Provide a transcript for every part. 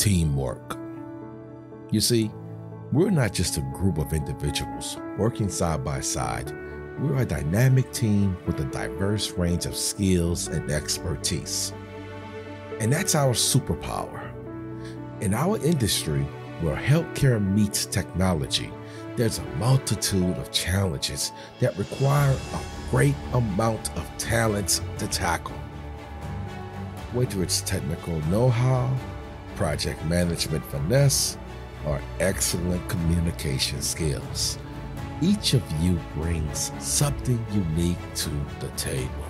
teamwork. You see, we're not just a group of individuals working side by side. We're a dynamic team with a diverse range of skills and expertise. And that's our superpower. In our industry, where healthcare meets technology, there's a multitude of challenges that require a great amount of talents to tackle. Whether it's technical know how, project management finesse, or excellent communication skills, each of you brings something unique to the table.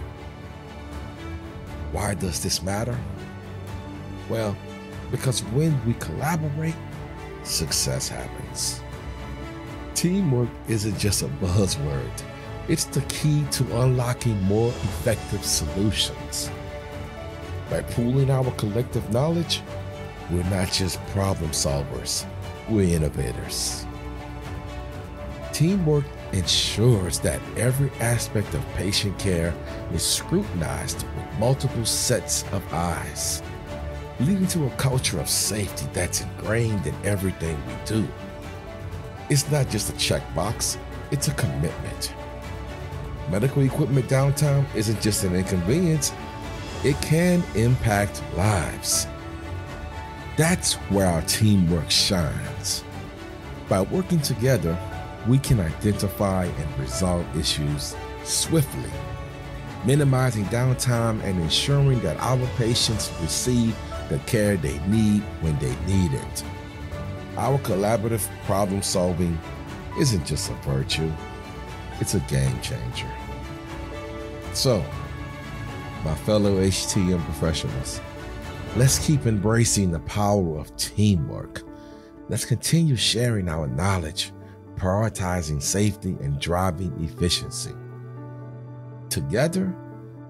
Why does this matter? Well, because when we collaborate, success happens. Teamwork isn't just a buzzword, it's the key to unlocking more effective solutions. By pooling our collective knowledge, we're not just problem solvers, we're innovators. Teamwork ensures that every aspect of patient care is scrutinized with multiple sets of eyes, leading to a culture of safety that's ingrained in everything we do. It's not just a checkbox, it's a commitment. Medical equipment downtime isn't just an inconvenience, it can impact lives. That's where our teamwork shines. By working together, we can identify and resolve issues swiftly, minimizing downtime and ensuring that our patients receive the care they need when they need it. Our collaborative problem solving isn't just a virtue, it's a game changer. So, my fellow HTM professionals, let's keep embracing the power of teamwork. Let's continue sharing our knowledge, prioritizing safety, and driving efficiency. Together,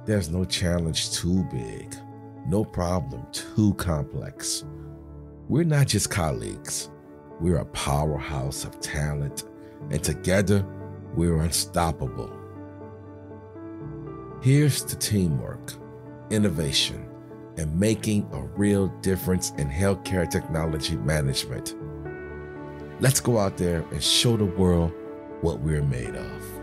there's no challenge too big, no problem too complex. We're not just colleagues, we're a powerhouse of talent, and together, we're unstoppable. Here's to teamwork, innovation, and making a real difference in healthcare technology management. Let's go out there and show the world what we're made of.